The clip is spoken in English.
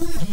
Yeah.